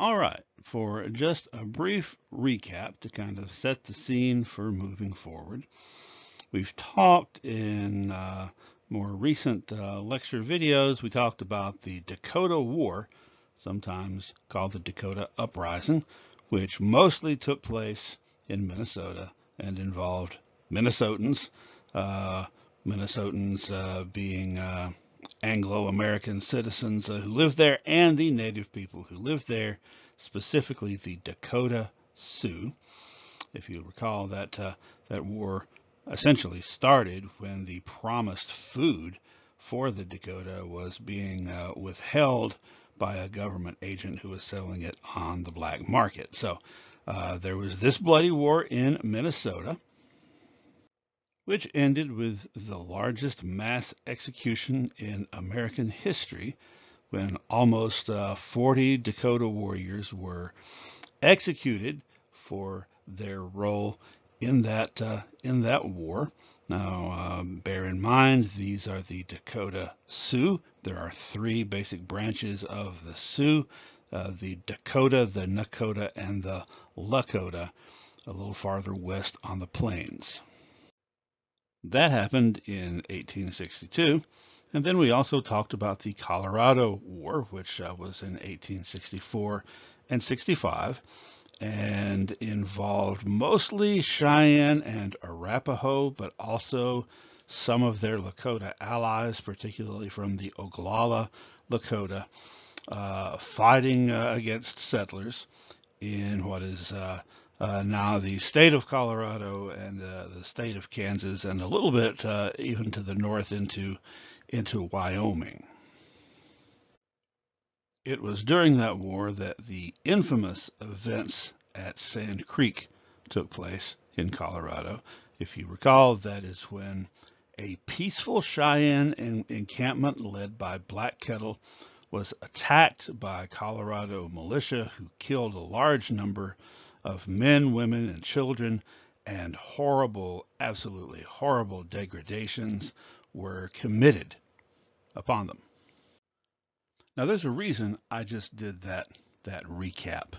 All right, for just a brief recap to kind of set the scene for moving forward, we've talked in uh, more recent uh, lecture videos, we talked about the Dakota War, sometimes called the Dakota Uprising, which mostly took place in Minnesota and involved Minnesotans, uh, Minnesotans uh, being uh, Anglo-American citizens uh, who lived there and the native people who lived there, specifically the Dakota Sioux. If you recall that uh, that war essentially started when the promised food for the Dakota was being uh, withheld by a government agent who was selling it on the black market. So uh, there was this bloody war in Minnesota which ended with the largest mass execution in American history when almost uh, 40 Dakota warriors were executed for their role in that uh, in that war. Now, uh, bear in mind, these are the Dakota Sioux. There are three basic branches of the Sioux, uh, the Dakota, the Nakota, and the Lakota, a little farther west on the plains. That happened in 1862. And then we also talked about the Colorado War, which uh, was in 1864 and 65 and involved mostly Cheyenne and Arapaho, but also some of their Lakota allies, particularly from the Oglala Lakota, uh, fighting uh, against settlers in what is uh, now the state of Colorado and uh, the state of Kansas, and a little bit uh, even to the north into into Wyoming. It was during that war that the infamous events at Sand Creek took place in Colorado. If you recall, that is when a peaceful Cheyenne encampment led by Black Kettle was attacked by Colorado militia who killed a large number of men, women, and children, and horrible, absolutely horrible degradations were committed upon them. Now, there's a reason I just did that, that recap.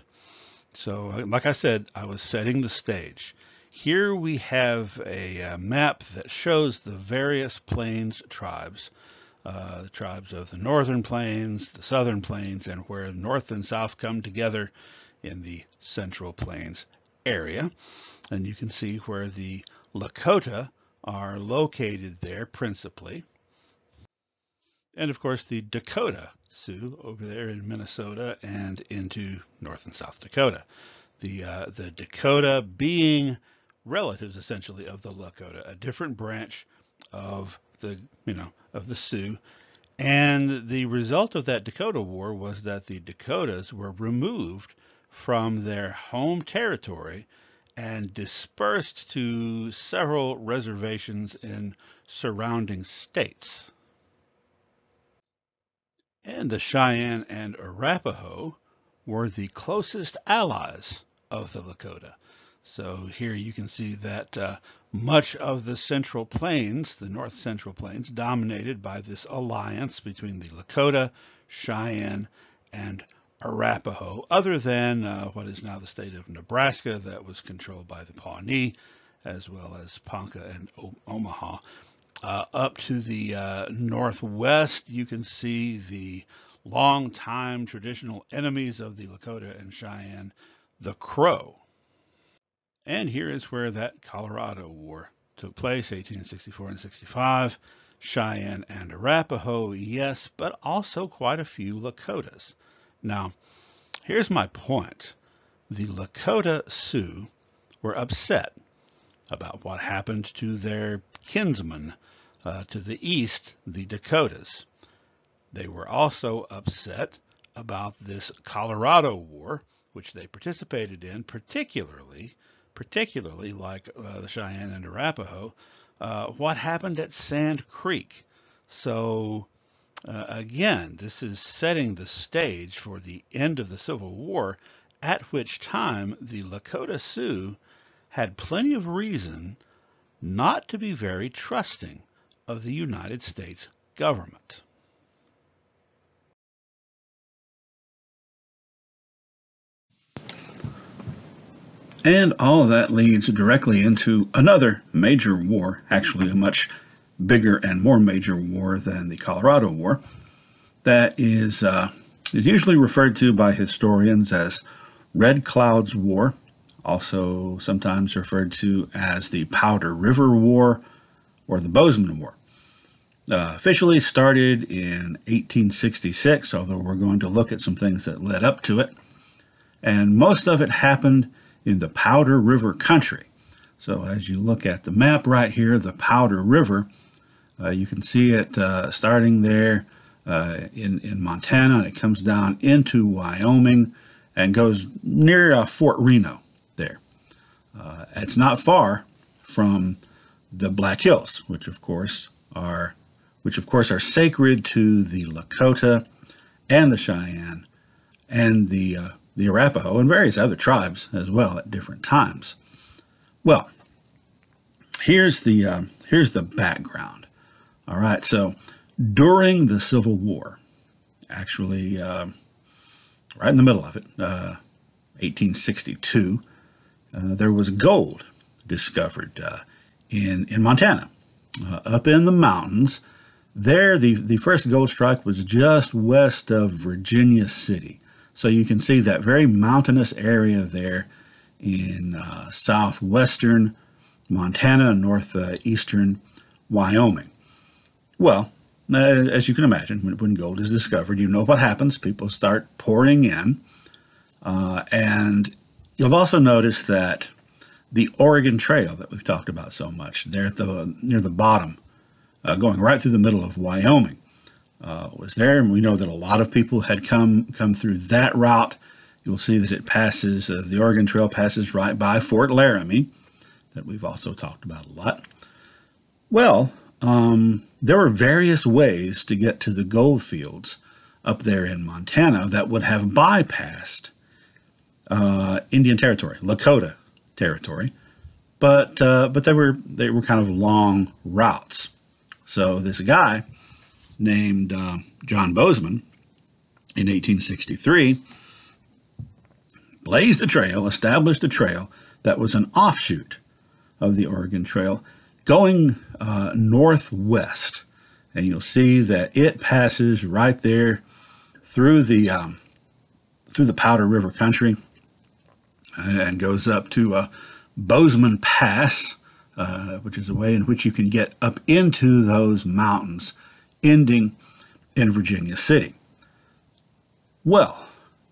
So, like I said, I was setting the stage. Here we have a, a map that shows the various plains tribes, uh, the tribes of the northern plains, the southern plains, and where north and south come together in the Central Plains area. And you can see where the Lakota are located there principally. And of course the Dakota Sioux over there in Minnesota and into North and South Dakota. The, uh, the Dakota being relatives essentially of the Lakota, a different branch of the, you know, of the Sioux. And the result of that Dakota War was that the Dakotas were removed from their home territory and dispersed to several reservations in surrounding states. And the Cheyenne and Arapaho were the closest allies of the Lakota. So here you can see that uh, much of the Central Plains, the North Central Plains, dominated by this alliance between the Lakota, Cheyenne, and Arapaho, other than uh, what is now the state of Nebraska that was controlled by the Pawnee, as well as Ponca and o Omaha. Uh, up to the uh, northwest, you can see the long-time traditional enemies of the Lakota and Cheyenne, the Crow. And here is where that Colorado War took place, 1864 and 65. Cheyenne and Arapaho, yes, but also quite a few Lakotas. Now, here's my point. The Lakota Sioux were upset about what happened to their kinsmen uh, to the east, the Dakotas. They were also upset about this Colorado War, which they participated in, particularly, particularly like uh, the Cheyenne and Arapaho, uh, what happened at Sand Creek. So uh, again, this is setting the stage for the end of the Civil War, at which time the Lakota Sioux had plenty of reason not to be very trusting of the United States government. And all of that leads directly into another major war, actually a much bigger and more major war than the Colorado War, that is, uh, is usually referred to by historians as Red Cloud's War, also sometimes referred to as the Powder River War or the Bozeman War. Uh, officially started in 1866, although we're going to look at some things that led up to it. And most of it happened in the Powder River country. So as you look at the map right here, the Powder River, you can see it uh, starting there uh, in, in Montana, and it comes down into Wyoming and goes near uh, Fort Reno there. Uh, it's not far from the Black Hills, which of course are which of course are sacred to the Lakota and the Cheyenne and the uh, the Arapaho and various other tribes as well at different times. Well, here's the uh, here's the background. All right, so during the Civil War, actually, uh, right in the middle of it, 1862, uh, uh, there was gold discovered uh, in in Montana, uh, up in the mountains. There, the, the first gold strike was just west of Virginia City. So you can see that very mountainous area there in uh, southwestern Montana northeastern Wyoming. Well, uh, as you can imagine, when, gold is discovered, you know what happens. People start pouring in. Uh, and you'll also noticed that the Oregon Trail that we've talked about so much, there at the near the bottom uh, going right through the middle of Wyoming, uh, was there. And we know that a lot of people had come come through that route. You'll see that it passes, uh, the Oregon Trail passes right by Fort Laramie, that we've also talked about a lot. Well, um, there were various ways to get to the gold fields up there in Montana that would have bypassed uh, Indian Territory, Lakota territory, but uh, but they were they were kind of long routes. So this guy named uh, John Bozeman in 1863 blazed a trail, established a trail that was an offshoot of the Oregon Trail going uh, northwest. And you'll see that it passes right there through the um, through the Powder River country and goes up to uh, Bozeman Pass, uh, which is a way in which you can get up into those mountains, ending in Virginia City. Well,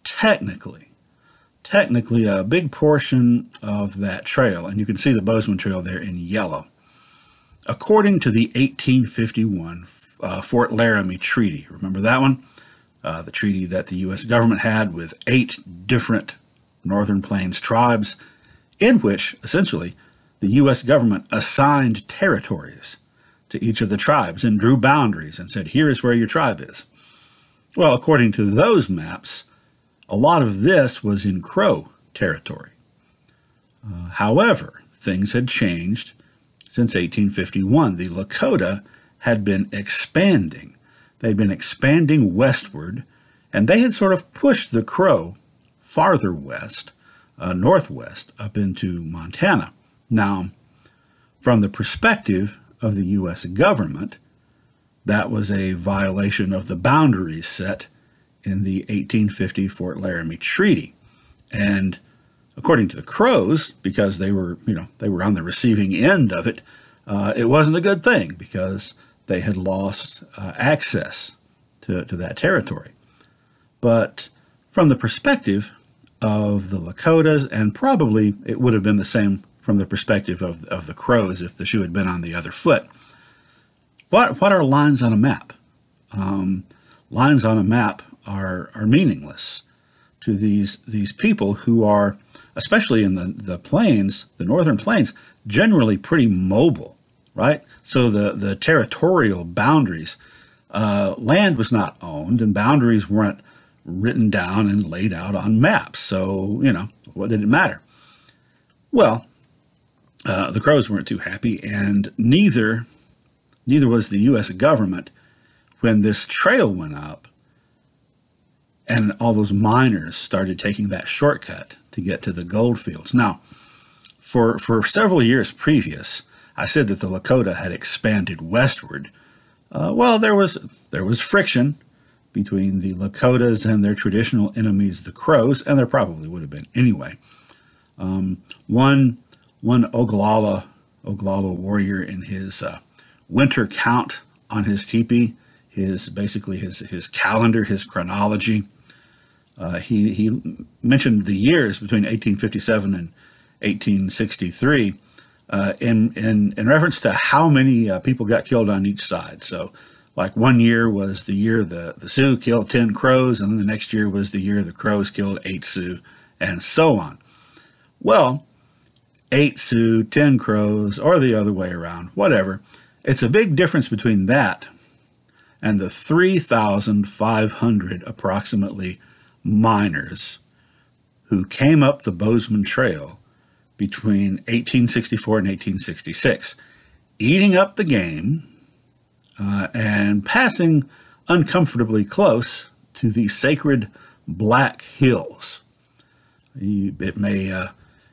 technically, technically a big portion of that trail, and you can see the Bozeman Trail there in yellow, according to the 1851 uh, Fort Laramie Treaty. Remember that one? Uh, the treaty that the U.S. government had with eight different Northern Plains tribes, in which, essentially, the U.S. government assigned territories to each of the tribes and drew boundaries and said, here is where your tribe is. Well, according to those maps, a lot of this was in Crow territory. Uh, however, things had changed since 1851. The Lakota had been expanding. They'd been expanding westward, and they had sort of pushed the Crow farther west, uh, northwest, up into Montana. Now, from the perspective of the U.S. government, that was a violation of the boundaries set in the 1850 Fort Laramie Treaty. And according to the Crows, because they were, you know, they were on the receiving end of it, uh, it wasn't a good thing because they had lost uh, access to, to that territory. But from the perspective of the Lakotas, and probably it would have been the same from the perspective of, of the Crows if the shoe had been on the other foot. What, what are lines on a map? Um, lines on a map are, are meaningless to these, these people who are, especially in the, the plains, the northern plains, generally pretty mobile, right? So the, the territorial boundaries, uh, land was not owned and boundaries weren't written down and laid out on maps. So, you know, what did it matter? Well, uh, the Crows weren't too happy, and neither neither was the U.S. government when this trail went up and all those miners started taking that shortcut to get to the gold fields. Now, for, for several years previous, I said that the Lakota had expanded westward. Uh, well, there was there was friction between the Lakotas and their traditional enemies, the Crows, and there probably would have been anyway. Um, one one Oglala Oglala warrior in his uh, winter count on his teepee, his basically his his calendar, his chronology. Uh, he he mentioned the years between 1857 and 1863 uh, in in in reference to how many uh, people got killed on each side. So, like one year was the year the the Sioux killed ten Crows, and then the next year was the year the Crows killed eight Sioux, and so on. Well, eight Sioux, ten Crows, or the other way around, whatever. It's a big difference between that and the 3,500 approximately miners who came up the Bozeman Trail between 1864 and 1866, eating up the game uh, and passing uncomfortably close to the sacred Black Hills. It may uh,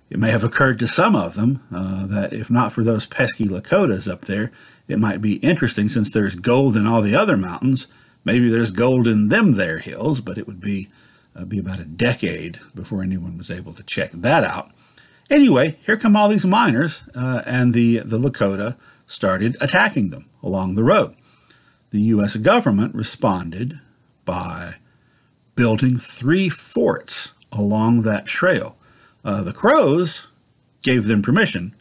it may have occurred to some of them uh, that if not for those pesky Lakotas up there, it might be interesting since there's gold in all the other mountains. Maybe there's gold in them there hills, but it would be uh, be about a decade before anyone was able to check that out. Anyway, here come all these miners, uh, and the, the Lakota started attacking them along the road. The U.S. government responded by building three forts along that trail. Uh, the Crows gave them permission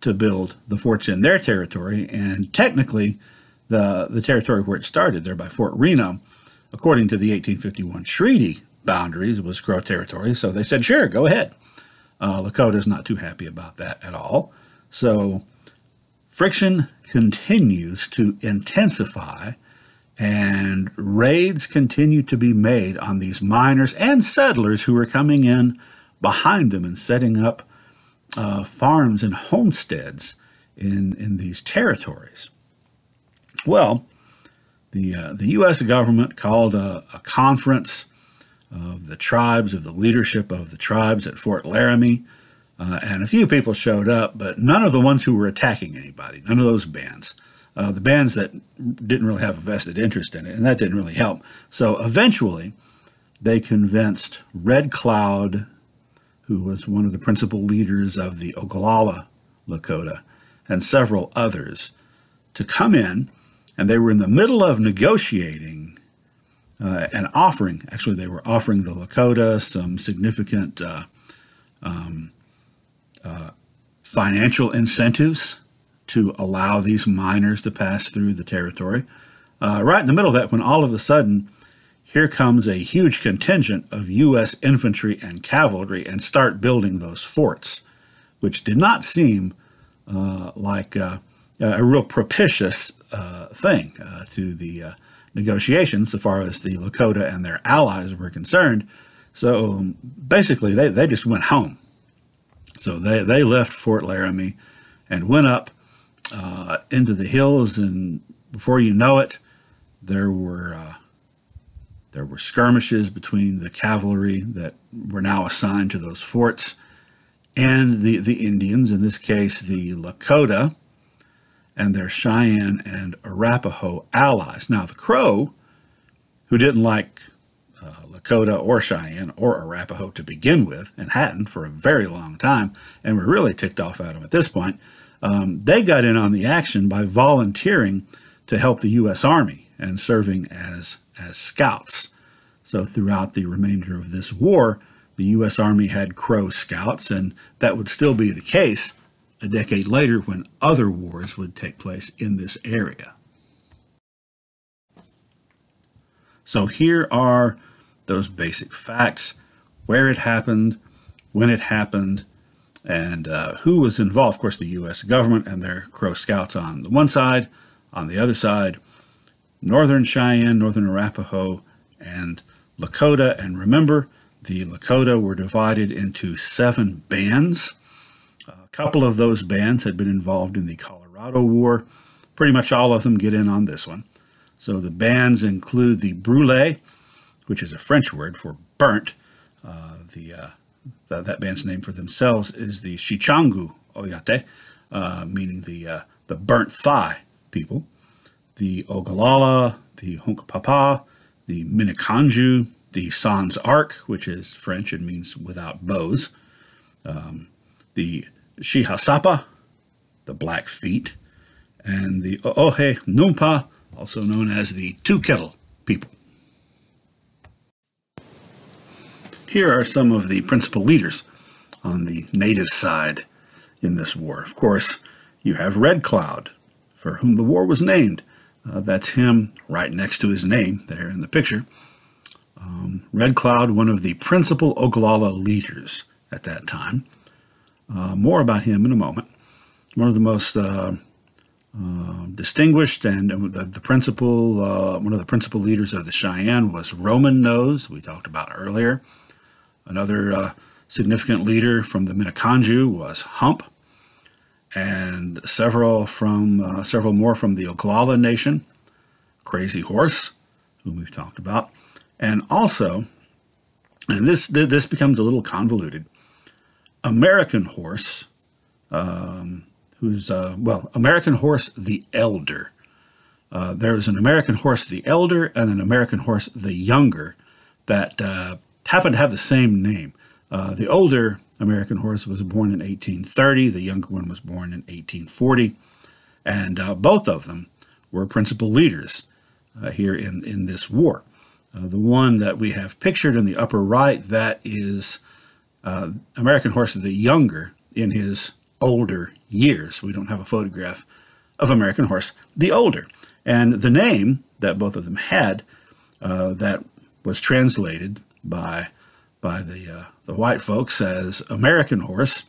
to build the forts in their territory, and technically, the, the territory where it started, there by Fort Reno, according to the 1851 treaty boundaries, was Crow territory. So they said, sure, go ahead. Uh, Lakota's not too happy about that at all. So friction continues to intensify and raids continue to be made on these miners and settlers who are coming in behind them and setting up uh, farms and homesteads in, in these territories. Well, the, uh, the U.S. government called a, a conference of the tribes, of the leadership of the tribes at Fort Laramie. Uh, and a few people showed up, but none of the ones who were attacking anybody, none of those bands. Uh, the bands that didn't really have a vested interest in it, and that didn't really help. So eventually, they convinced Red Cloud, who was one of the principal leaders of the Oglala Lakota, and several others, to come in, and they were in the middle of negotiating uh, and offering. Actually, they were offering the Lakota some significant uh, um, uh, financial incentives to allow these miners to pass through the territory. Uh, right in the middle of that, when all of a sudden, here comes a huge contingent of U.S. infantry and cavalry and start building those forts, which did not seem uh, like uh, a real propitious thing to the negotiations so far as the Lakota and their allies were concerned. So basically, they, they just went home. So they, they left Fort Laramie and went up uh, into the hills, and before you know it, there were uh, there were skirmishes between the cavalry that were now assigned to those forts and the, the Indians, in this case the Lakota, and their Cheyenne and Arapaho allies. Now, the Crow, who didn't like uh, Lakota or Cheyenne or Arapaho to begin with, and hadn't for a very long time, and were really ticked off at them at this point, um, they got in on the action by volunteering to help the U.S. Army and serving as, as scouts. So, throughout the remainder of this war, the U.S. Army had Crow scouts, and that would still be the case a decade later when other wars would take place in this area. So here are those basic facts where it happened, when it happened, and uh, who was involved. Of course, the U.S. government and their Crow Scouts on the one side, on the other side, Northern Cheyenne, Northern Arapaho, and Lakota. And remember, the Lakota were divided into seven bands couple of those bands had been involved in the Colorado War. Pretty much all of them get in on this one. So the bands include the Brule, which is a French word for burnt. Uh, the, uh, that, band's name for themselves is the Shichangu Oyate, uh, meaning the, uh, the burnt thigh people. The Oglala, the Hunkpapa, the Minikanju, the Sans Arc, which is French and means without bows, um, the Shihasapa, the Black Feet, and the Ohe Numpa, also known as the Two Kettle people. Here are some of the principal leaders on the native side in this war. Of course, you have Red Cloud, for whom the war was named. Uh, that's him right next to his name there in the picture. Um, Red Cloud, one of the principal Oglala leaders at that time. Uh, more about him in a moment. One of the most uh, uh, distinguished and the, the principal, uh, one of the principal leaders of the Cheyenne was Roman Nose, we talked about earlier. Another uh, significant leader from the Miniconjou was Hump, and several from uh, several more from the Oglala Nation, Crazy Horse, whom we've talked about, and also, and this this becomes a little convoluted. American Horse, um, who's uh, well, American Horse the Elder. Uh, an American Horse the Elder and an American Horse the Younger that uh, happened to have the same name. Uh, the older American Horse was born in 1830. The younger one was born in 1840, and uh, both of them were principal leaders uh, here in in this war. the one that we have pictured in the upper right that is uh, American Horse the Younger in his older years. We don't have a photograph of American Horse the Older. And the name that both of them had uh, that was translated by, by the, uh, the white folks as American Horse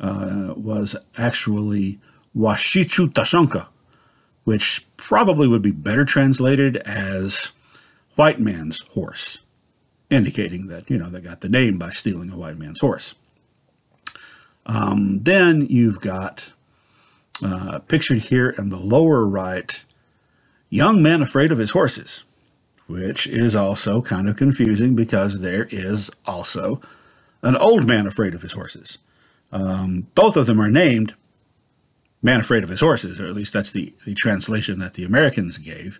uh, was actually Washichu Tashonka, which probably would be better translated as white man's horse indicating that, you know, they got the name by stealing a white man's horse. Um, then you've got uh, pictured here in the lower right, young man afraid of his horses, which is also kind of confusing because there is also an old man afraid of his horses. Um, both of them are named man afraid of his horses, or at least that's the, the translation that the Americans gave.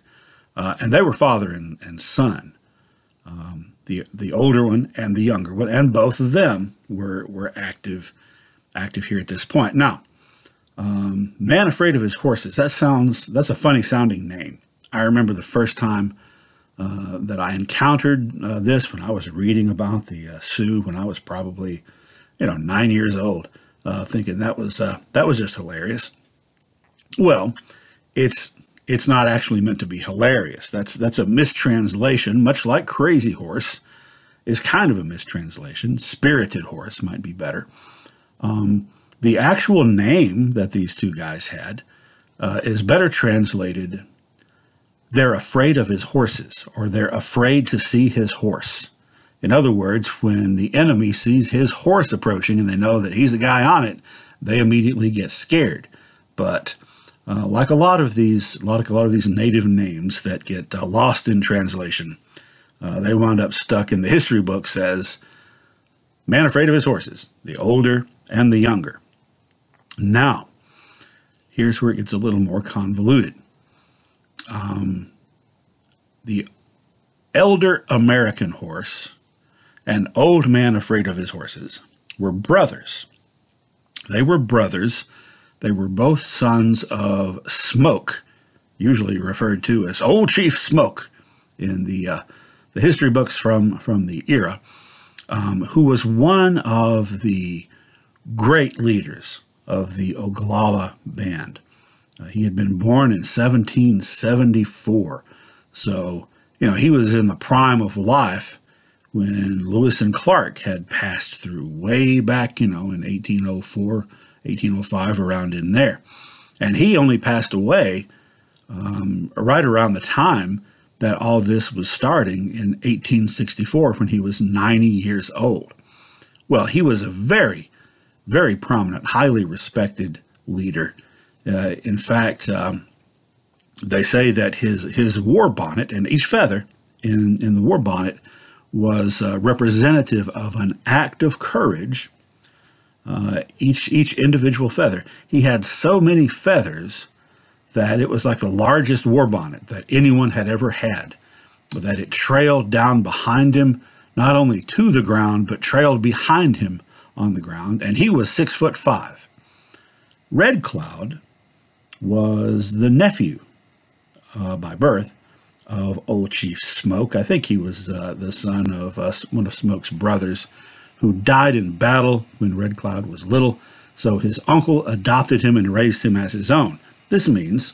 Uh, and they were father and, and son. Um, the the older one and the younger one, and both of them were were active active here at this point. Now, um, man afraid of his horses. That sounds that's a funny sounding name. I remember the first time uh, that I encountered uh, this when I was reading about the uh, Sioux when I was probably you know nine years old, uh, thinking that was uh, that was just hilarious. Well, it's it's not actually meant to be hilarious. That's that's a mistranslation, much like Crazy Horse is kind of a mistranslation. Spirited Horse might be better. Um, the actual name that these two guys had uh, is better translated. They're afraid of his horses, or they're afraid to see his horse. In other words, when the enemy sees his horse approaching and they know that he's the guy on it, they immediately get scared. But uh, like a lot of these, like a lot of these native names that get uh, lost in translation, uh, they wound up stuck in the history books as man afraid of his horses, the older and the younger. Now, here's where it gets a little more convoluted. Um, the elder American horse and old man afraid of his horses were brothers. They were brothers they were both sons of Smoke, usually referred to as Old Chief Smoke in the, uh, the history books from, from the era, um, who was one of the great leaders of the Oglala band. Uh, he had been born in 1774, so you know he was in the prime of life when Lewis and Clark had passed through way back, you know, in 1804 1805, around in there. And he only passed away um, right around the time that all this was starting in 1864 when he was 90 years old. Well, he was a very, very prominent, highly respected leader. Uh, in fact, um, they say that his, his war bonnet and each feather, in, in the war bonnet was uh, representative of an act of courage. Uh, each each individual feather. He had so many feathers that it was like the largest war bonnet that anyone had ever had. That it trailed down behind him, not only to the ground, but trailed behind him on the ground. And he was six foot five. Red Cloud was the nephew uh, by birth of old Chief Smoke. I think he was uh, the son of uh, one of Smoke's brothers who died in battle when Red Cloud was little. So his uncle adopted him and raised him as his own. This means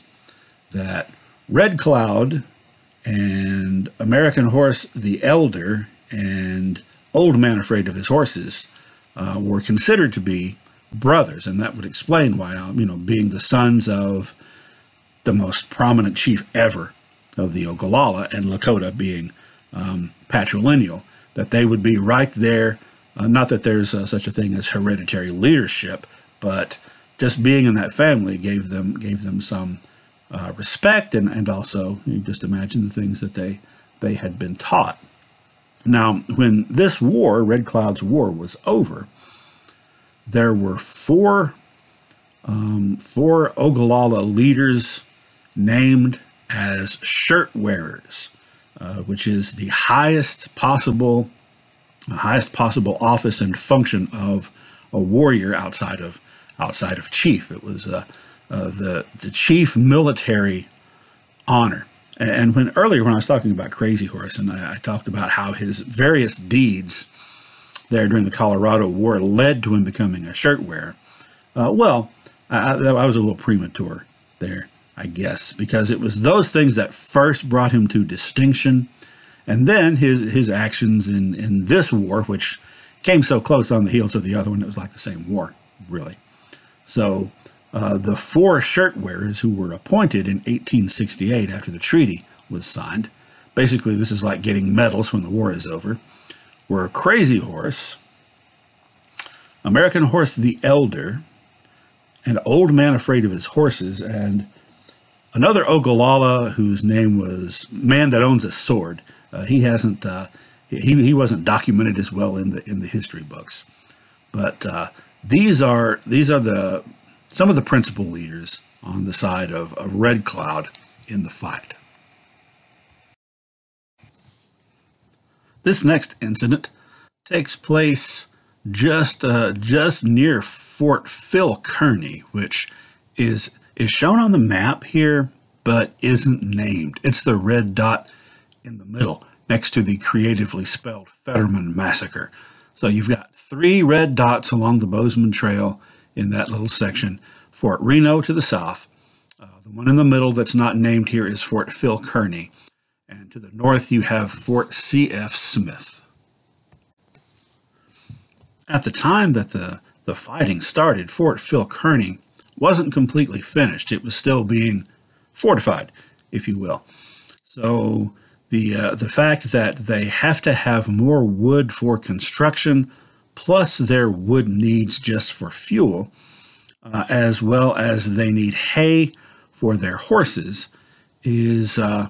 that Red Cloud and American Horse the Elder and Old Man Afraid of His Horses uh, were considered to be brothers, and that would explain why, um, you know, being the sons of the most prominent chief ever of the Ogallala and Lakota being um, patrilineal, that they would be right there. Uh, not that there's uh, such a thing as hereditary leadership, but just being in that family gave them gave them some uh, respect and, and also you just imagine the things that they they had been taught. Now, when this war, Red Cloud's War, was over, there were four um, four Ogallala leaders named as shirt wearers, uh, which is the highest possible, highest possible office and function of a warrior outside of outside of chief. It was uh, uh, the the chief military honor. And when earlier when I was talking about Crazy Horse, and I, I talked about how his various deeds there during the Colorado War led to him becoming a shirt wearer. Uh, well, I, I was a little premature there. I guess, because it was those things that first brought him to distinction. And then his, his actions in, in this war, which came so close on the heels of the other one, it was like the same war, really. So uh, the four shirt wearers who were appointed in 1868 after the treaty was signed, basically, this is like getting medals when the war is over, were Crazy Horse, American Horse the Elder, an Old Man Afraid of His Horses, and Another Ogallala whose name was Man That Owns a Sword. Uh, he hasn't uh, he, he wasn't documented as well in the in the history books, but uh, these are these are the some of the principal leaders on the side of, of Red Cloud in the fight. This next incident takes place just uh, just near Fort Phil Kearny, which is is shown on the map here, but isn't named. It's the red dot in the middle next to the creatively spelled Fetterman Massacre. So you've got three red dots along the Bozeman Trail in that little section. Fort Reno to the south. Uh, the one in the middle that's not named here is Fort Phil Kearny. And to the north, you have Fort C.F. Smith. At the time that the, the fighting started, Fort Phil Kearny wasn't completely finished. It was still being fortified, if you will. So the uh, the fact that they have to have more wood for construction, plus their wood needs just for fuel, uh, as well as they need hay for their horses, is uh,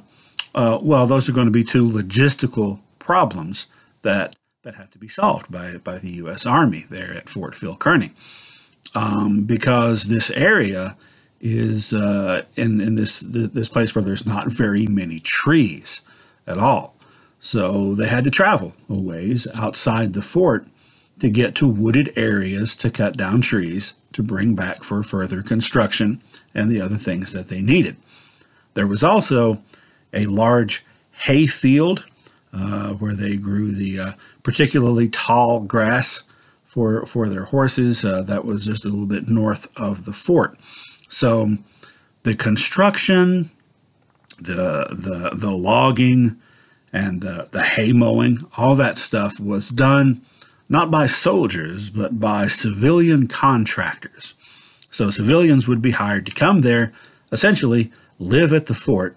uh well, those are going to be two logistical problems that that have to be solved by by the U.S. Army there at Fort Phil Kearny um, because this area is uh, in in this this place where there's not very many trees at all. So they had to travel a ways outside the fort to get to wooded areas to cut down trees to bring back for further construction and the other things that they needed. There was also a large hay field uh, where they grew the uh, particularly tall grass for for their horses. Uh, that was just a little bit north of the fort. So the construction, the the the logging, and the the hay mowing, all that stuff was done not by soldiers but by civilian contractors. So civilians would be hired to come there, essentially live at the fort,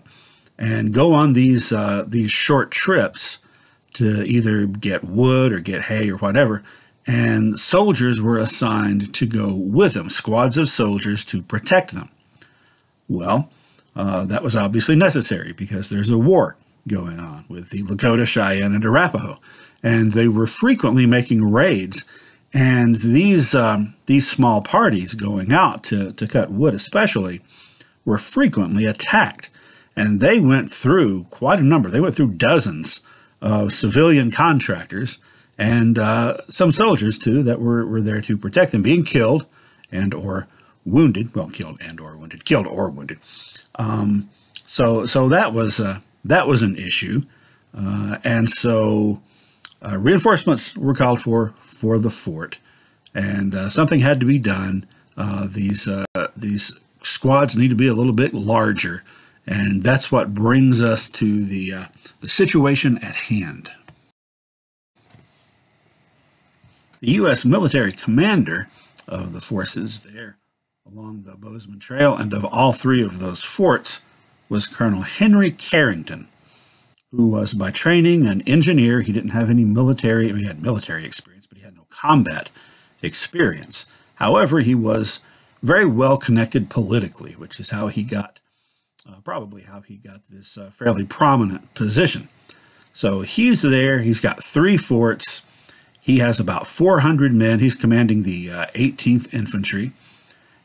and go on these uh, these short trips to either get wood or get hay or whatever and soldiers were assigned to go with them, squads of soldiers to protect them. Well, uh, that was obviously necessary because there's a war going on with the Lakota, Cheyenne, and Arapaho. And they were frequently making raids. And these, um, these small parties going out to, to cut wood, especially, were frequently attacked. And they went through quite a number. They went through dozens of civilian contractors and uh, some soldiers, too, that were, were there to protect them, being killed and or wounded. Well, killed and or wounded. Killed or wounded. Um, so, so that was uh, that was an issue, uh, and so uh, reinforcements were called for for the fort, and uh, something had to be done. Uh, these these squads need to be a little bit larger, and that's what brings us to the the situation at hand. The U.S. military commander of the forces there along the Bozeman Trail and of all three of those forts was Colonel Henry Carrington, who was by training an engineer. He didn't have any military, he had military experience, but he had no combat experience. However, he was very well connected politically, which is how he got, uh, probably how he got this uh, fairly prominent position. So he's there, he's got three forts. He has about 400 men. He's commanding the uh, 18th Infantry.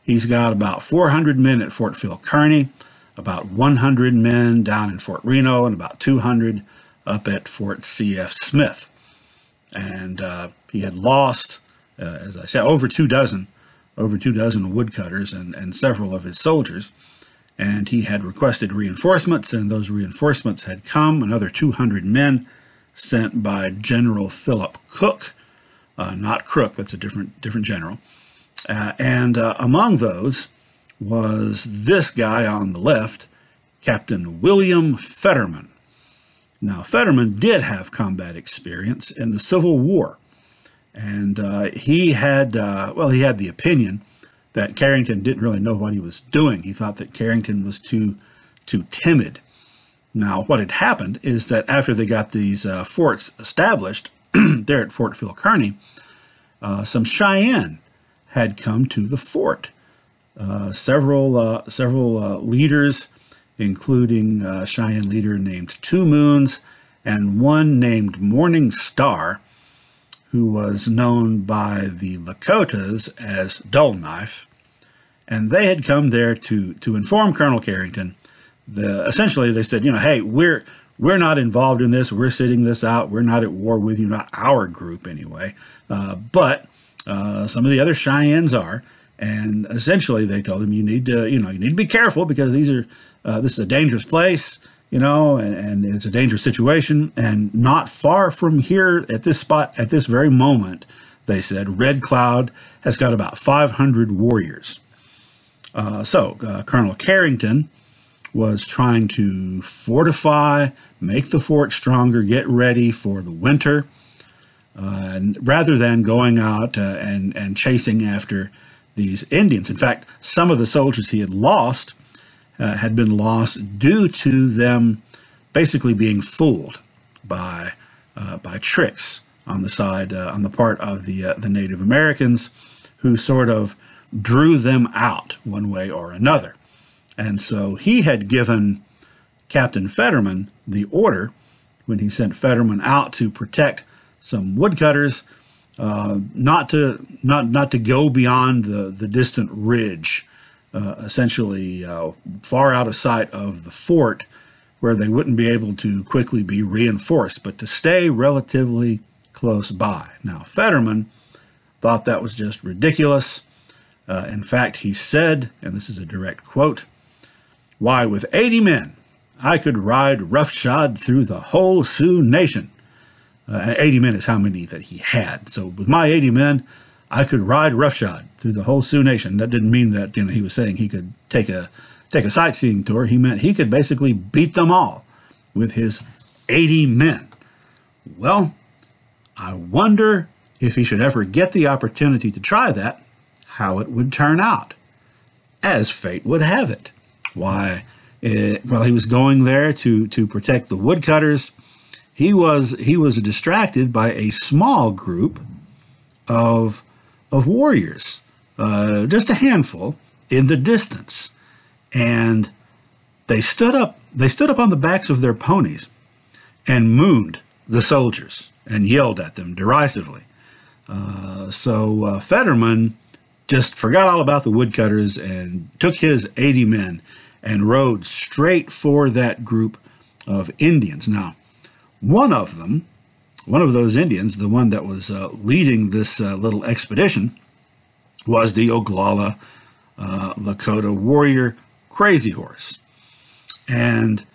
He's got about 400 men at Fort Phil Kearny about 100 men down in Fort Reno and about 200 up at Fort C.F. Smith. And uh, he had lost, uh, as I said, over two dozen, over two dozen woodcutters and, and several of his soldiers. And he had requested reinforcements, and those reinforcements had come, another 200 men sent by General Philip Cooke, uh, not Crook, that's a different, different general. Uh, and uh, among those, was this guy on the left, Captain William Fetterman. Now, Fetterman did have combat experience in the Civil War, and uh, he had, uh, well, he had the opinion that Carrington didn't really know what he was doing. He thought that Carrington was too, too timid. Now, what had happened is that after they got these uh, forts established there at Fort Phil Kearny, uh, some Cheyenne had come to the fort uh, several uh, several uh, leaders, including a Cheyenne leader named Two Moons and one named Morning Star, who was known by the Lakotas as Dull Knife, and they had come there to to inform Colonel Carrington. The, essentially, they said, you know, hey, we're we're not involved in this. We're sitting this out. We're not at war with you, not our group anyway. Uh, but uh, some of the other Cheyennes are, and essentially, they told him, "You need to, you know, you need to be careful because these are, uh, this is a dangerous place, you know, and, and it's a dangerous situation. And not far from here, at this spot, at this very moment, they said Red Cloud has got about 500 warriors. Uh, so uh, Colonel Carrington was trying to fortify, make the fort stronger, get ready for the winter, uh, rather than going out uh, and and chasing after these Indians. In fact, some of the soldiers he had lost uh, had been lost due to them basically being fooled by by tricks on the side on the part of the the Native Americans, who sort of drew them out one way or another. And so he had given Captain Fetterman the order when he sent Fetterman out to protect some woodcutters uh, not to not not to go beyond the the distant ridge, uh, essentially uh, far out of sight of the fort, where they wouldn't be able to quickly be reinforced, but to stay relatively close by. Now Fetterman thought that was just ridiculous. Uh, in fact, he said, and this is a direct quote, "Why, with 80 men, I could ride roughshod through the whole Sioux nation." Uh, 80 men is how many that he had. So with my 80 men, I could ride roughshod through the whole Sioux Nation. That didn't mean that you know he was saying he could take a take a sightseeing tour. He meant he could basically beat them all with his 80 men. Well, I wonder if he should ever get the opportunity to try that, how it would turn out. As fate would have it. Why, it, well, he was going there to, to protect the woodcutters he was he was distracted by a small group of of warriors, uh, just a handful in the distance, and they stood up. They stood up on the backs of their ponies, and mooned the soldiers and yelled at them derisively. Uh, so uh, Fetterman just forgot all about the woodcutters and took his 80 men and rode straight for that group of Indians. Now, one of them, one of those Indians, the one that was uh, leading this uh, little expedition, was the Oglala uh, Lakota warrior Crazy Horse. And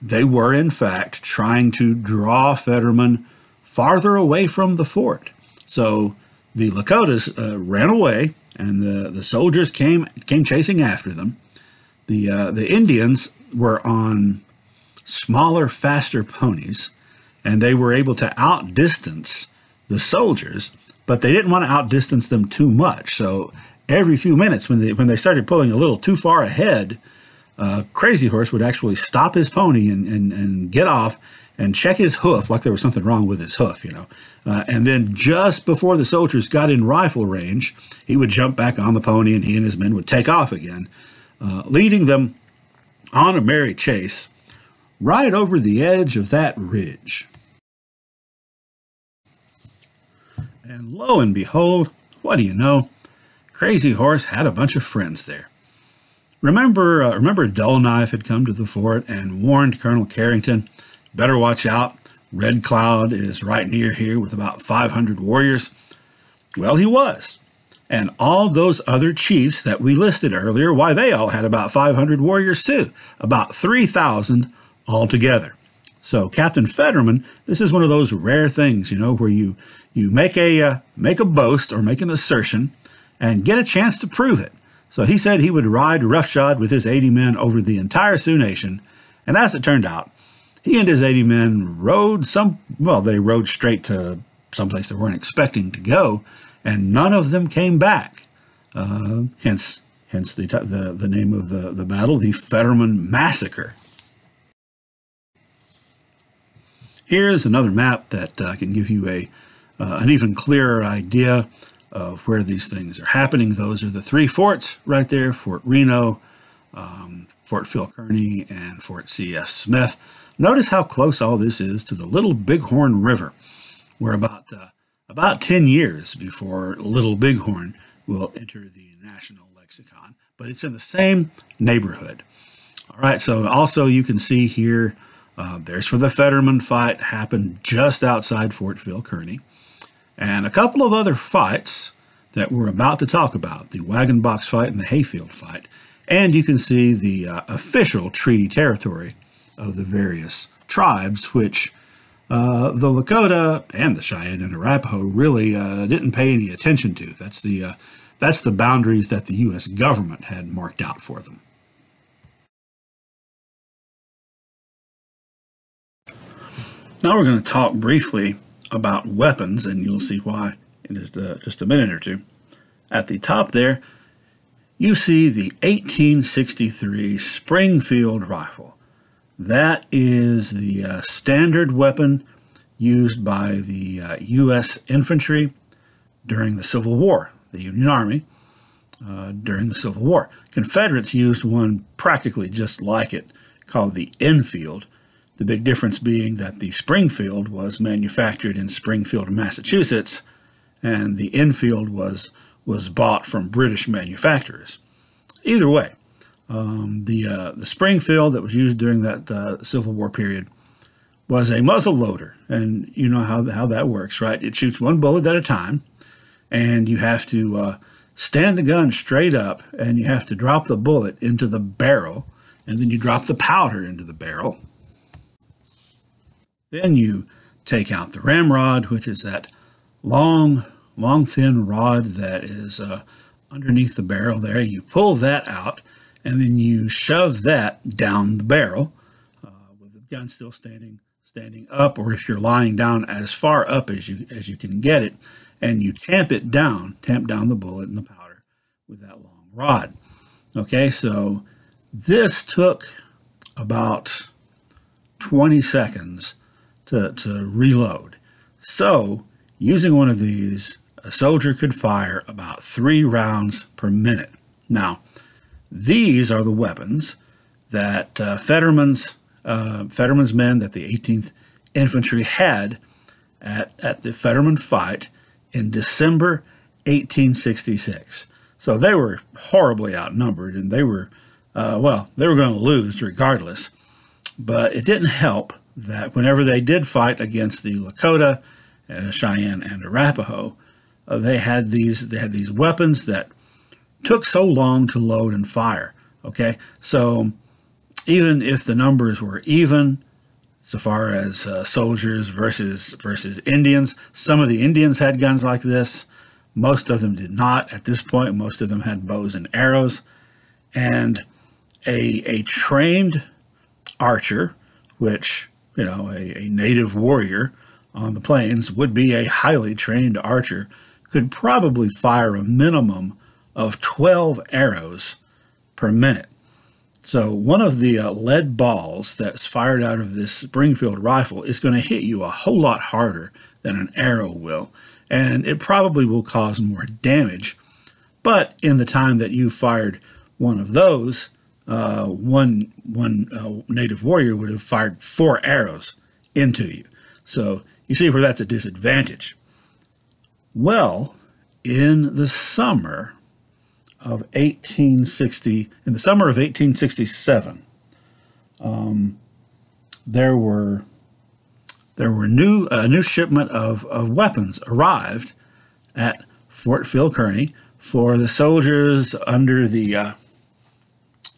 they were, in fact, trying to draw Fetterman farther away from the fort. So the Lakotas uh, ran away, and the, the soldiers came came chasing after them. The uh, the Indians were on smaller, faster ponies, and they were able to outdistance the soldiers, but they didn't want to outdistance them too much. So every few minutes, when they when they started pulling a little too far ahead, uh, Crazy Horse would actually stop his pony and, and, and get off and check his hoof like there was something wrong with his hoof, you know. Uh, and then just before the soldiers got in rifle range, he would jump back on the pony and he and his men would take off again, uh, leading them on a merry chase right over the edge of that ridge. And lo and behold, what do you know? Crazy Horse had a bunch of friends there. Remember, uh, remember Dull Knife had come to the fort and warned Colonel Carrington, better watch out. Red Cloud is right near here with about 500 warriors. Well, he was. And all those other chiefs that we listed earlier, why, they all had about 500 warriors too, about 3,000 altogether. So Captain Fetterman, this is one of those rare things, you know, where you you make a uh, make a boast or make an assertion and get a chance to prove it. So he said he would ride roughshod with his 80 men over the entire Sioux Nation, and as it turned out, he and his 80 men rode some, well, they rode straight to someplace they weren't expecting to go, and none of them came back. Uh, hence, hence the, the, the name of the, the battle, the Fetterman Massacre. Here's another map that uh, can give you a, uh, an even clearer idea of where these things are happening. Those are the three forts right there, Fort Reno, um, Fort Phil Kearny, and Fort C.F. Smith. Notice how close all this is to the Little Bighorn River. We're about, uh, about 10 years before Little Bighorn will enter the national lexicon, but it's in the same neighborhood. All right, so also you can see here, uh, there's where the Fetterman fight happened just outside Fort Phil Kearny and a couple of other fights that we're about to talk about the wagon box fight and the hayfield fight. And you can see the uh, official treaty territory of the various tribes, which uh, the Lakota and the Cheyenne and Arapaho really uh, didn't pay any attention to. That's the, uh, that's the boundaries that the U.S. government had marked out for them. Now we're going to talk briefly about weapons, and you'll see why in just, uh, just a minute or two. At the top there, you see the 1863 Springfield rifle. That is the uh, standard weapon used by the uh, U.S. infantry during the Civil War, the Union Army uh, during the Civil War. Confederates used one practically just like it called the Enfield the big difference being that the Springfield was manufactured in Springfield, Massachusetts, and the Enfield was was bought from British manufacturers. Either way, um, the uh, the Springfield that was used during that uh, Civil War period was a muzzle loader, and you know how how that works, right? It shoots one bullet at a time, and you have to uh, stand the gun straight up, and you have to drop the bullet into the barrel, and then you drop the powder into the barrel, then you take out the ramrod, which is that long, long, thin rod that is uh, underneath the barrel there. You pull that out, and then you shove that down the barrel uh, with the gun still standing standing up, or if you're lying down as far up as you as you can get it, and you tamp it down, tamp down the bullet and the powder with that long rod. Okay, so this took about 20 seconds to, to reload. So, using one of these, a soldier could fire about three rounds per minute. Now, these are the weapons that uh, Fetterman's, uh, Fetterman's men, that the 18th infantry had at, at the Fetterman fight in December 1866. So they were horribly outnumbered and they were, uh, well, they were going to lose regardless. But it didn't help that whenever they did fight against the Lakota, uh, Cheyenne, and Arapaho, uh, they had these they had these weapons that took so long to load and fire. Okay, so even if the numbers were even, so far as uh, soldiers versus versus Indians, some of the Indians had guns like this. Most of them did not. At this point, most of them had bows and arrows, and a a trained archer, which you know a, a native warrior on the plains would be a highly trained archer, could probably fire a minimum of 12 arrows per minute. So one of the uh, lead balls that's fired out of this Springfield rifle is going to hit you a whole lot harder than an arrow will, and it probably will cause more damage. But in the time that you fired one of those, uh, one one uh, native warrior would have fired four arrows into you. So you see where that's a disadvantage. Well, in the summer of 1860, in the summer of 1867, um, there were there were new a new shipment of, of weapons arrived at Fort Phil Kearny for the soldiers under the uh,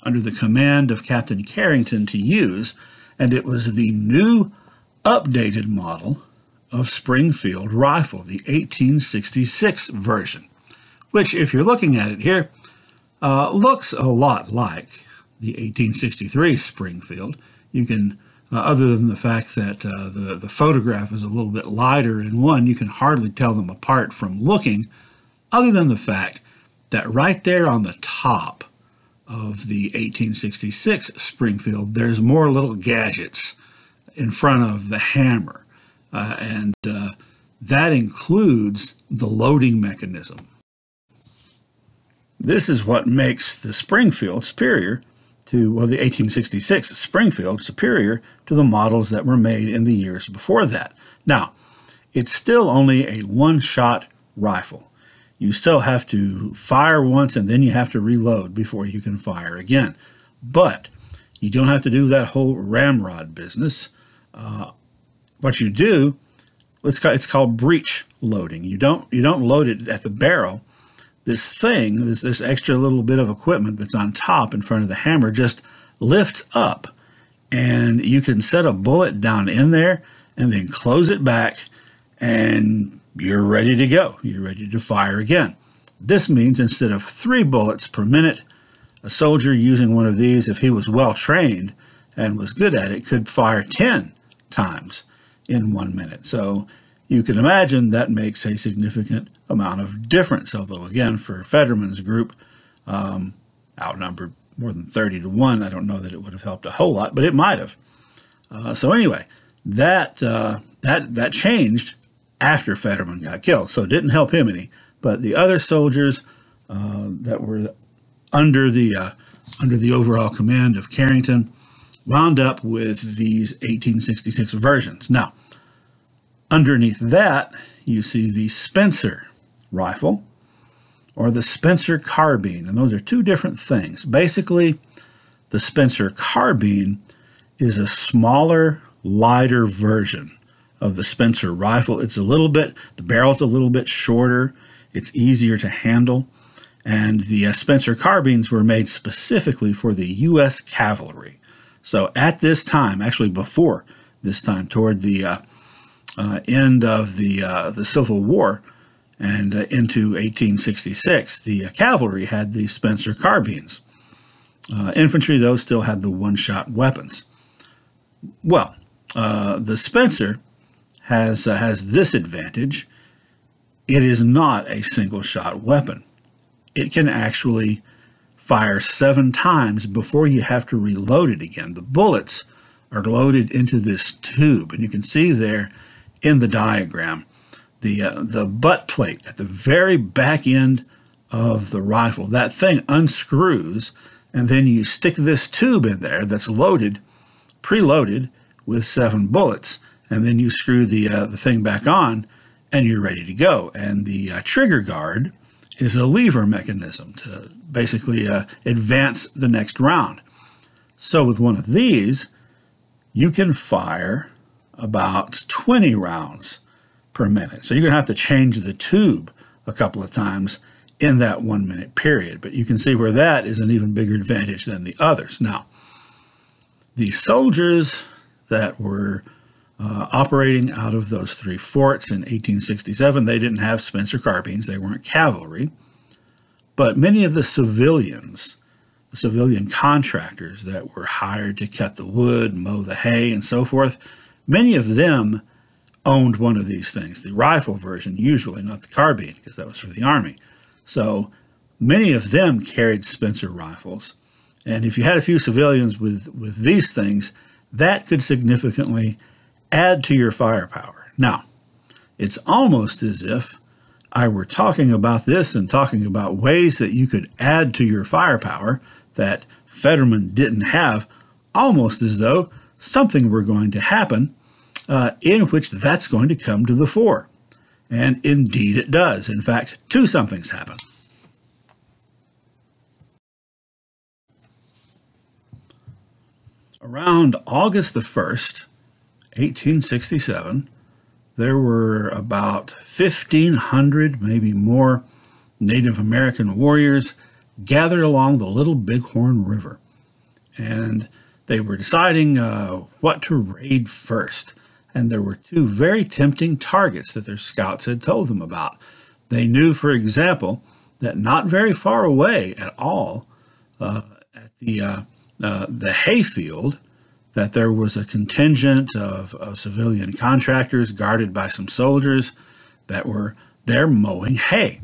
under the command of Captain Carrington to use, and it was the new updated model of Springfield rifle, the 1866 version, which, if you're looking at it here, uh, looks a lot like the 1863 Springfield. You can, uh, other than the fact that uh, the, the photograph is a little bit lighter in one, you can hardly tell them apart from looking, other than the fact that right there on the top of the 1866 Springfield, there's more little gadgets in front of the hammer. Uh, and uh, that includes the loading mechanism. This is what makes the Springfield superior to, well, the 1866 Springfield superior to the models that were made in the years before that. Now, it's still only a one shot rifle. You still have to fire once and then you have to reload before you can fire again. But you don't have to do that whole ramrod business. Uh, what you do, it's called, it's called breech loading. You don't you don't load it at the barrel. This thing, this this extra little bit of equipment that's on top in front of the hammer, just lifts up, and you can set a bullet down in there and then close it back, and you're ready to go. You're ready to fire again. This means instead of three bullets per minute, a soldier using one of these, if he was well trained and was good at it, could fire 10 times in one minute. So you can imagine that makes a significant amount of difference. Although, again, for Fetterman's group, um, outnumbered more than 30 to 1, I don't know that it would have helped a whole lot, but it might have. Uh, so, anyway, that, uh, that, that changed after Fetterman got killed. So, it didn't help him any. But the other soldiers uh, that were under the, uh, under the overall command of Carrington wound up with these 1866 versions. Now, underneath that, you see the Spencer rifle or the Spencer carbine, and those are two different things. Basically, the Spencer carbine is a smaller, lighter version of the Spencer rifle. It's a little bit, the barrel's a little bit shorter, it's easier to handle, and the uh, Spencer carbines were made specifically for the U.S. cavalry. So at this time, actually before this time, toward the uh, uh, end of the uh, the Civil War and uh, into 1866, the uh, cavalry had the Spencer carbines. Infantry, though, still had the one-shot weapons. Well, the Spencer has has this advantage: it is not a single-shot weapon. It can actually fire seven times before you have to reload it again. The bullets are loaded into this tube, and you can see there in the diagram the uh, the butt plate at the very back end of the rifle. That thing unscrews, and then you stick this tube in there that's loaded, preloaded with seven bullets, and then you screw the uh, the thing back on, and you're ready to go. And the uh, trigger guard is a lever mechanism to basically uh, advance the next round. So with one of these, you can fire about 20 rounds per minute. So you're going to have to change the tube a couple of times in that one minute period. But you can see where that is an even bigger advantage than the others. Now, the soldiers that were uh, operating out of those three forts in 1867, they didn't have Spencer carbines, they weren't cavalry. But many of the civilians, the civilian contractors that were hired to cut the wood, mow the hay, and so forth, many of them owned one of these things, the rifle version, usually, not the carbine, because that was for the Army. So many of them carried Spencer rifles. And if you had a few civilians with, with these things, that could significantly add to your firepower. Now, it's almost as if I were talking about this and talking about ways that you could add to your firepower that Fetterman didn't have, almost as though something were going to happen uh, in which that's going to come to the fore. And indeed it does. In fact, two somethings happen. Around August the 1st, 1867, there were about 1,500, maybe more, Native American warriors gathered along the Little Bighorn River. And they were deciding uh, what to raid first and there were two very tempting targets that their scouts had told them about. They knew, for example, that not very far away at all, uh, at the uh, uh, the hayfield, that there was a contingent of, of civilian contractors guarded by some soldiers that were there mowing hay.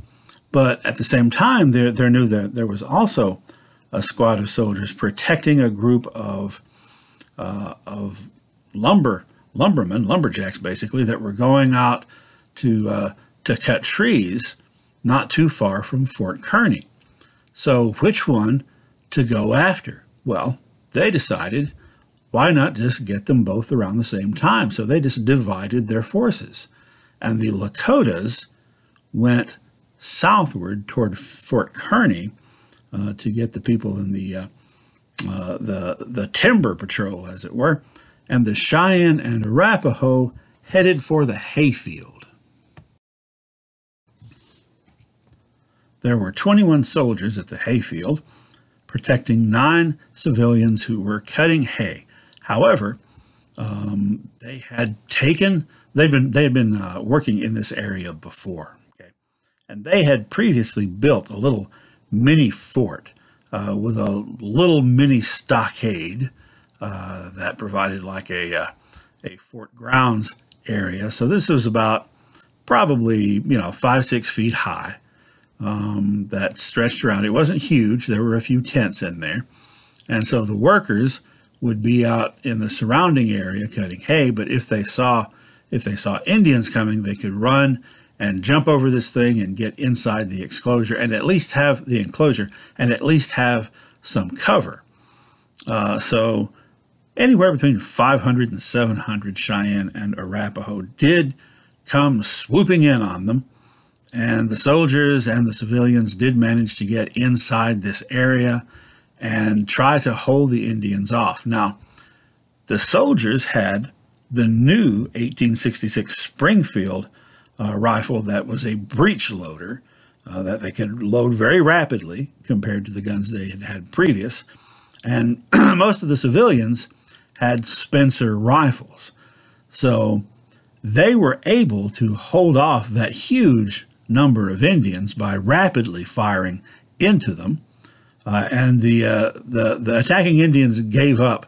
But at the same time, they there knew that there was also a squad of soldiers protecting a group of, uh, of lumber lumbermen, lumberjacks basically, that were going out to, uh, to cut trees not too far from Fort Kearny. So, which one to go after? Well, they decided why not just get them both around the same time? So they just divided their forces. And the Lakotas went southward toward Fort Kearny uh, to get the people in the, uh, uh, the, the timber patrol, as it were, and the Cheyenne and Arapaho headed for the hayfield. There were 21 soldiers at the hayfield, protecting nine civilians who were cutting hay. However, um, they had taken they've been they had been uh, working in this area before, okay, and they had previously built a little mini fort uh, with a little mini stockade uh, that provided like a, uh, a fort grounds area. So this was about probably, you know, five, six feet high um, that stretched around. It wasn't huge. There were a few tents in there. And so the workers would be out in the surrounding area cutting hay, but if they saw if they saw Indians coming, they could run and jump over this thing and get inside the enclosure and at least have the enclosure and at least have some cover. Uh, so anywhere between 500 and 700 Cheyenne and Arapaho did come swooping in on them. And the soldiers and the civilians did manage to get inside this area and try to hold the Indians off. Now, the soldiers had the new 1866 Springfield uh, rifle that was a breech loader uh, that they could load very rapidly compared to the guns they had had previous. And most of the civilians had Spencer rifles. So they were able to hold off that huge number of Indians by rapidly firing into them. Uh, and the, uh, the, the attacking Indians gave up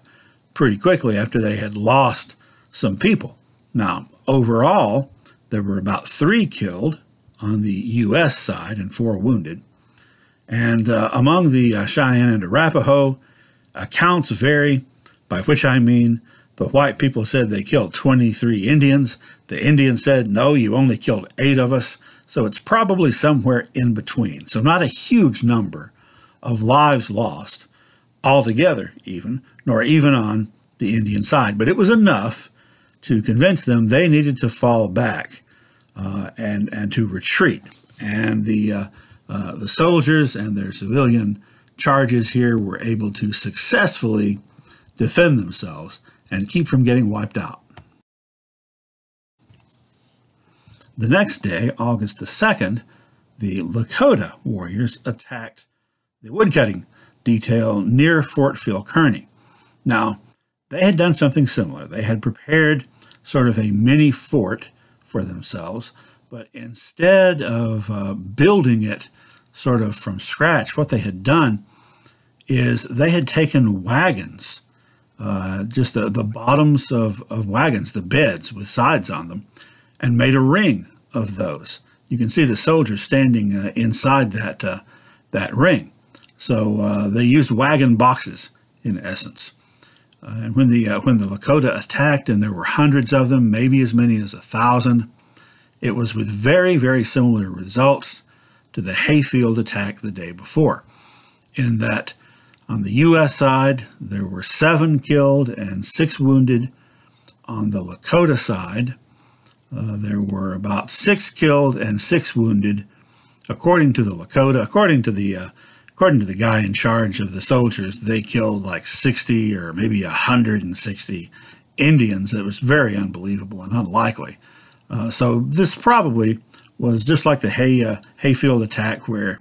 pretty quickly after they had lost some people. Now, overall, there were about three killed on the U.S. side and four wounded. And uh, among the uh, Cheyenne and Arapaho, accounts vary by which I mean the white people said they killed 23 Indians. The Indians said, no, you only killed eight of us. So it's probably somewhere in between. So not a huge number of lives lost altogether, even, nor even on the Indian side. But it was enough to convince them they needed to fall back uh, and and to retreat. And the uh, uh, the soldiers and their civilian charges here were able to successfully defend themselves and keep from getting wiped out. The next day, August the 2nd, the Lakota warriors attacked the woodcutting detail near Fort Phil Kearny. Now, they had done something similar. They had prepared sort of a mini fort for themselves, but instead of uh, building it sort of from scratch, what they had done is they had taken wagons, uh, just the, the bottoms of, of wagons, the beds with sides on them, and made a ring of those. You can see the soldiers standing uh, inside that, uh, that ring. So uh, they used wagon boxes in essence. Uh, and when the, uh, when the Lakota attacked, and there were hundreds of them, maybe as many as a thousand, it was with very, very similar results to the Hayfield attack the day before, in that on the U.S. side, there were seven killed and six wounded. On the Lakota side, uh, there were about six killed and six wounded, according to the Lakota. According to the uh, according to the guy in charge of the soldiers, they killed like 60 or maybe 160 Indians. It was very unbelievable and unlikely. Uh, so this probably was just like the Hay, uh, Hayfield attack, where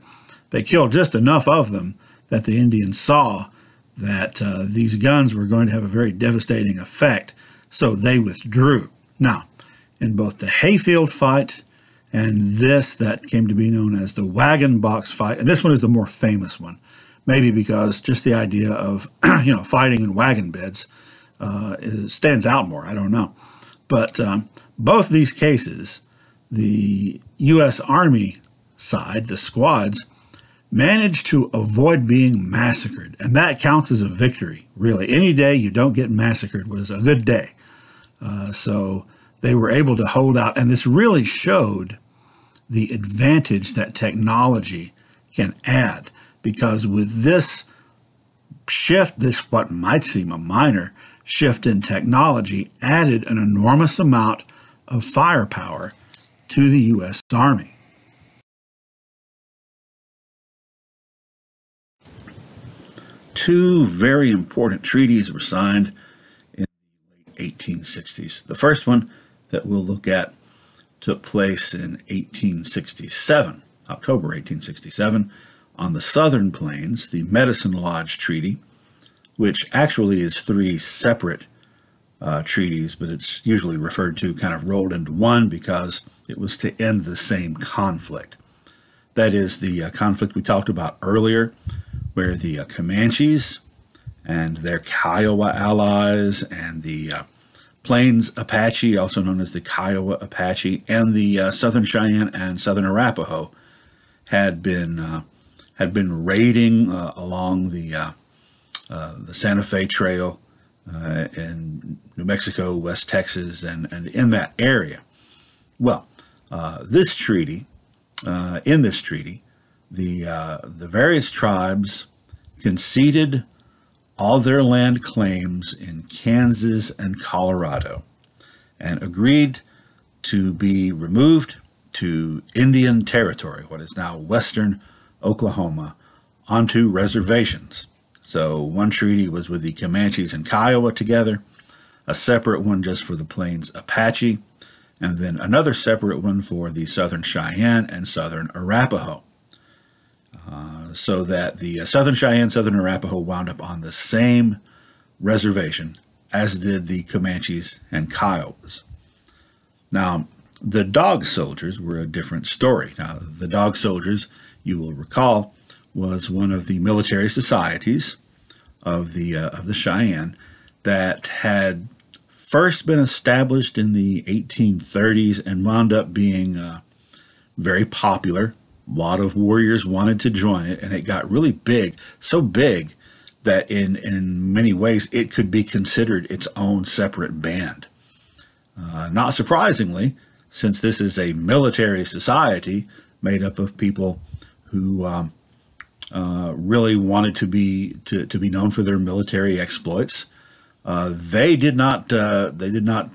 they killed just enough of them that the Indians saw that uh, these guns were going to have a very devastating effect, so they withdrew. Now, in both the Hayfield fight and this that came to be known as the wagon box fight, and this one is the more famous one, maybe because just the idea of you know fighting in wagon beds uh, stands out more. I don't know, but um, both these cases, the U.S. Army side, the squads, managed to avoid being massacred, and that counts as a victory. Really, any day you don't get massacred was a good day. Uh, so they were able to hold out, and this really showed the advantage that technology can add because with this shift, this what might seem a minor shift in technology added an enormous amount of firepower to the U.S. Army. Two very important treaties were signed in the late 1860s. The first one that we'll look at took place in 1867, October 1867, on the Southern Plains, the Medicine Lodge Treaty, which actually is three separate uh, treaties, but it's usually referred to kind of rolled into one because it was to end the same conflict. That is the uh, conflict we talked about earlier, where the uh, Comanches and their Kiowa allies and the uh, Plains Apache, also known as the Kiowa Apache, and the uh, Southern Cheyenne and Southern Arapaho had been uh, had been raiding uh, along the uh, uh, the Santa Fe Trail uh, in New Mexico, West Texas, and, and in that area. Well, this treaty, in this treaty, the the various tribes conceded all their land claims in Kansas and Colorado and agreed to be removed to Indian Territory, what is now western Oklahoma, onto reservations. So one treaty was with the Comanches and Kiowa together, a separate one just for the Plains Apache, and then another separate one for the Southern Cheyenne and Southern Arapaho. Uh, so that the uh, Southern Cheyenne, Southern Arapaho wound up on the same reservation as did the Comanches and Kiowas. Now, the Dog Soldiers were a different story. Now, the Dog Soldiers, you will recall, was one of the military societies of the uh, of the Cheyenne that had first been established in the 1830s and wound up being uh, very popular a lot of warriors wanted to join it, and it got really big, so big that in, in many ways it could be considered its own separate band. Uh, not surprisingly, since this is a military society made up of people who um, uh, really wanted to be to, to be known for their military exploits, uh, they did not uh, they did not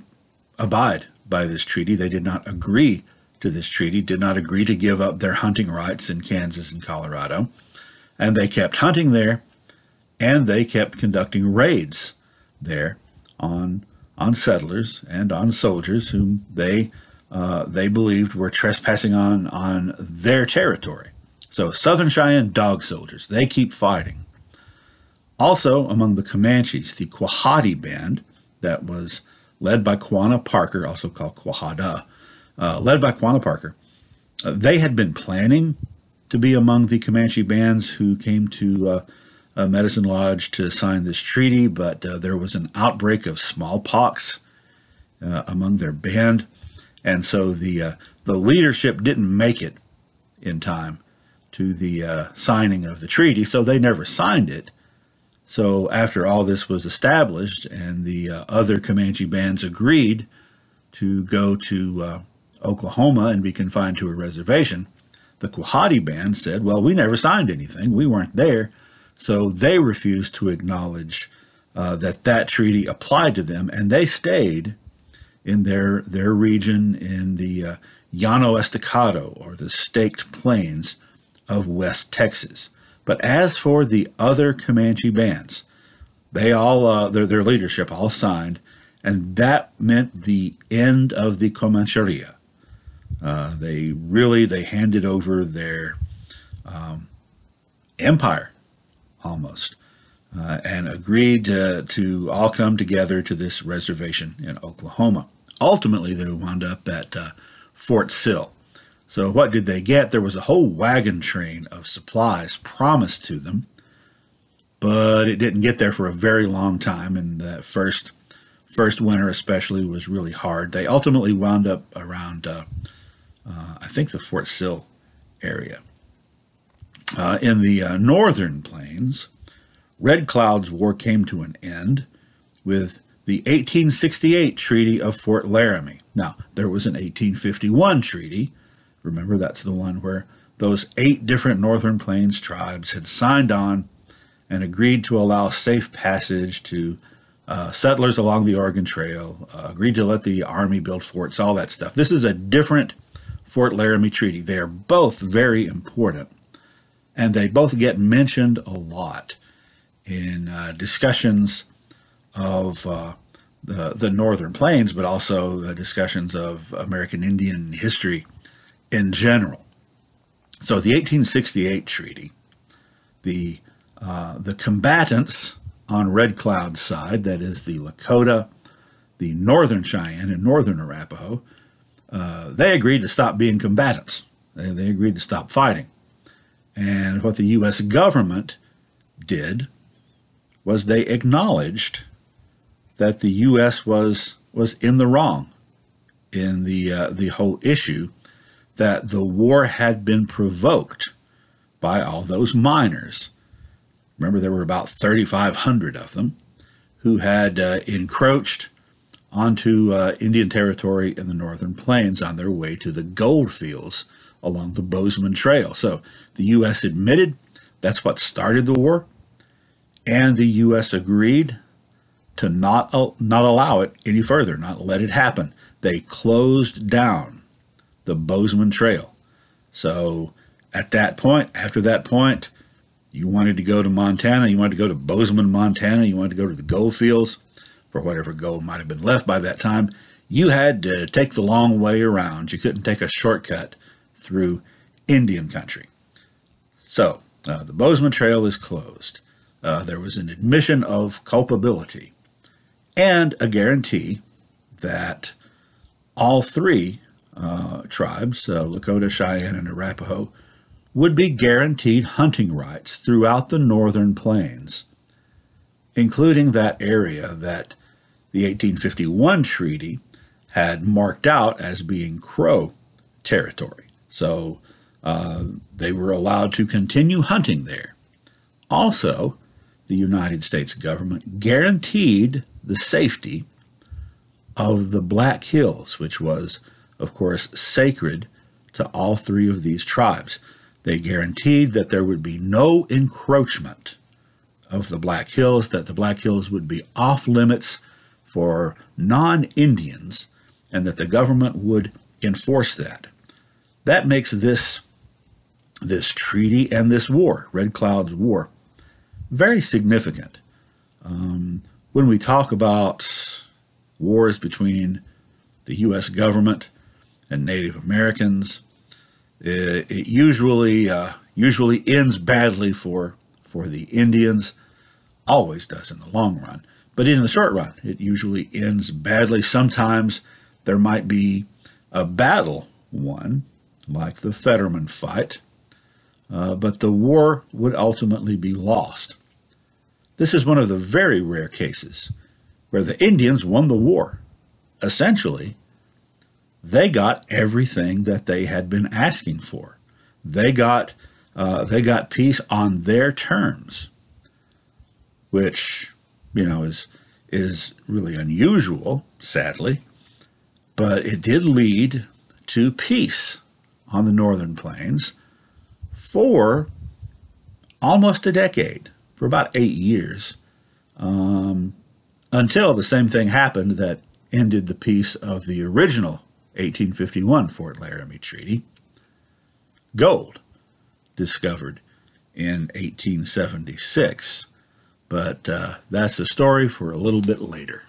abide by this treaty. They did not agree to this treaty, did not agree to give up their hunting rights in Kansas and Colorado. And they kept hunting there and they kept conducting raids there on on settlers and on soldiers whom they uh, they believed were trespassing on on their territory. So Southern Cheyenne dog soldiers, they keep fighting. Also among the Comanches, the Quahati band that was led by Quanah Parker, also called Quahada, uh, led by Quanah Parker. Uh, they had been planning to be among the Comanche bands who came to uh, uh Medicine Lodge to sign this treaty, but uh, there was an outbreak of smallpox among their band, and so the the leadership didn't make it in time to the signing of the treaty, so they never signed it. So after all this was established and the uh, other Comanche bands agreed to go to uh, Oklahoma and be confined to a reservation, the Quahati band said, well, we never signed anything. We weren't there. So they refused to acknowledge uh, that that treaty applied to them, and they stayed in their, their region in the uh, Llano Estacado, or the Staked Plains of West Texas. But as for the other Comanche bands, they all uh, their their leadership all signed, and that meant the end of the Comancheria. Uh, they really they handed over their um, empire almost, uh, and agreed to, to all come together to this reservation in Oklahoma. Ultimately, they wound up at uh, Fort Sill. So, what did they get? There was a whole wagon train of supplies promised to them, but it didn't get there for a very long time. And the first first winter, especially, was really hard. They ultimately wound up around, uh, uh, I think, the Fort Sill area. Uh, in the uh, northern plains, Red Cloud's war came to an end with the 1868 Treaty of Fort Laramie. Now, there was an 1851 treaty Remember, that's the one where those eight different Northern Plains tribes had signed on and agreed to allow safe passage to uh, settlers along the Oregon Trail, uh, agreed to let the Army build forts, all that stuff. This is a different Fort Laramie Treaty. They are both very important, and they both get mentioned a lot in uh, discussions of uh, the, the Northern Plains, but also the discussions of American Indian history in general. So the 1868 treaty, the uh, the combatants on Red Cloud's side, that is the Lakota, the Northern Cheyenne, and Northern Arapaho, uh, they agreed to stop being combatants. They, they agreed to stop fighting. And what the U.S. government did was they acknowledged that the U.S. was was in the wrong in the uh, the whole issue that the war had been provoked by all those miners. Remember, there were about 3,500 of them who had uh, encroached onto uh, Indian territory in the northern plains on their way to the gold fields along the Bozeman Trail. So the U.S. admitted that's what started the war, and the U.S. agreed to not, not allow it any further, not let it happen. They closed down the Bozeman Trail. So at that point, after that point, you wanted to go to Montana, you wanted to go to Bozeman, Montana, you wanted to go to the gold fields for whatever gold might have been left by that time, you had to take the long way around. You couldn't take a shortcut through Indian country. So uh, the Bozeman Trail is closed. Uh, there was an admission of culpability and a guarantee that all three uh, tribes, uh, Lakota, Cheyenne, and Arapaho, would be guaranteed hunting rights throughout the northern plains, including that area that the 1851 treaty had marked out as being Crow territory. So uh, they were allowed to continue hunting there. Also, the United States government guaranteed the safety of the Black Hills, which was of course, sacred to all three of these tribes. They guaranteed that there would be no encroachment of the Black Hills, that the Black Hills would be off limits for non Indians, and that the government would enforce that. That makes this this treaty and this war, Red Cloud's War, very significant. Um, when we talk about wars between the U.S. government and Native Americans, it, it usually uh, usually ends badly for for the Indians. Always does in the long run, but in the short run, it usually ends badly. Sometimes there might be a battle won, like the Fetterman fight, uh, but the war would ultimately be lost. This is one of the very rare cases where the Indians won the war. Essentially, they got everything that they had been asking for. They got uh, they got peace on their terms, which you know is is really unusual, sadly, but it did lead to peace on the northern plains for almost a decade, for about eight years, um, until the same thing happened that ended the peace of the original 1851 Fort Laramie Treaty. Gold, discovered in 1876. But uh, that's a story for a little bit later.